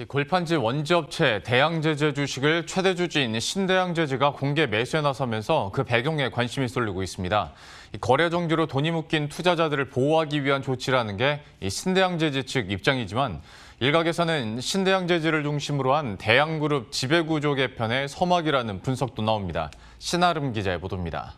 이 골판지 원지업체 대양제재 주식을 최대 주주인 신대양제재가 공개 매수에 나서면서 그 배경에 관심이 쏠리고 있습니다. 이 거래 정지로 돈이 묶인 투자자들을 보호하기 위한 조치라는 게이 신대양제재 측 입장이지만 일각에서는 신대양제재를 중심으로 한 대양그룹 지배구조 개편의 서막이라는 분석도 나옵니다. 신아름 기자의 보도입니다.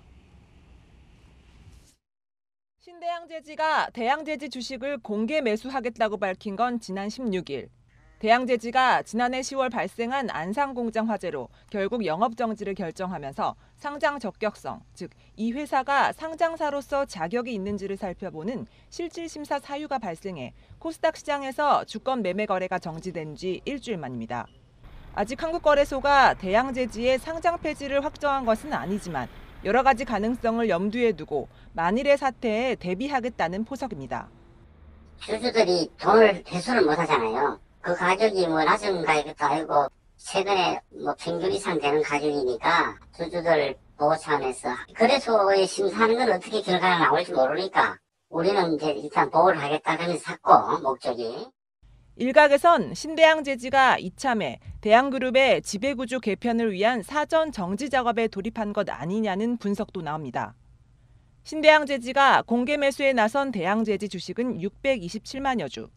신대양제지가 대양제지 주식을 공개 매수하겠다고 밝힌 건 지난 16일. 대양제지가 지난해 10월 발생한 안상공장 화재로 결국 영업 정지를 결정하면서 상장 적격성, 즉 이 회사가 상장사로서 자격이 있는지를 살펴보는 실질 심사 사유가 발생해 코스닥 시장에서 주권 매매 거래가 정지된 지 일주일 만입니다. 아직 한국거래소가 대양제지의 상장 폐지를 확정한 것은 아니지만 여러 가지 가능성을 염두에 두고 만일의 사태에 대비하겠다는 포석입니다. 주주들이 돈을 회수를 못 하잖아요. 그 가격이 뭐 낮은 가격도 아니고 최근에 뭐 평균 이상 되는 가격이니까 주주들 보호 차원에서 거래소에 심사하는 건 어떻게 결과가 나올지 모르니까 우리는 이제 일단 보호를 하겠다 그러면서 샀고 목적이 일각에선 신대양 제지가 이참에 대양그룹의 지배구조 개편을 위한 사전 정지 작업에 돌입한 것 아니냐는 분석도 나옵니다. 신대양 제지가 공개 매수에 나선 대양 제지 주식은 627만여 주.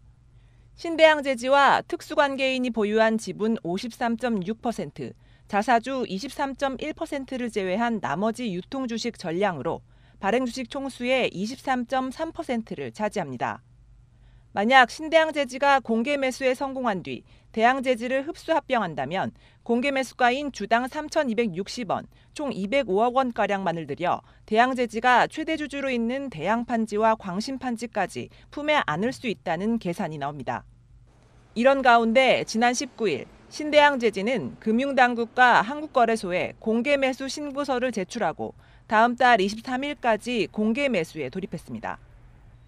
신대양제지와 특수관계인이 보유한 지분 53.6%, 자사주 23.1%를 제외한 나머지 유통주식 전량으로 발행주식 총수의 23.3%를 차지합니다. 만약 신대양제지가 공개 매수에 성공한 뒤 대양제지를 흡수 합병한다면 공개 매수가인 주당 3,260원, 총 205억 원가량만을 들여 대양제지가 최대 주주로 있는 대양판지와 광신판지까지 품에 안을 수 있다는 계산이 나옵니다. 이런 가운데 지난 19일 신대양제지는 금융당국과 한국거래소에 공개 매수 신고서를 제출하고 다음 달 23일까지 공개 매수에 돌입했습니다.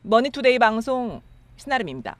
머니투데이 방송 신아름입니다.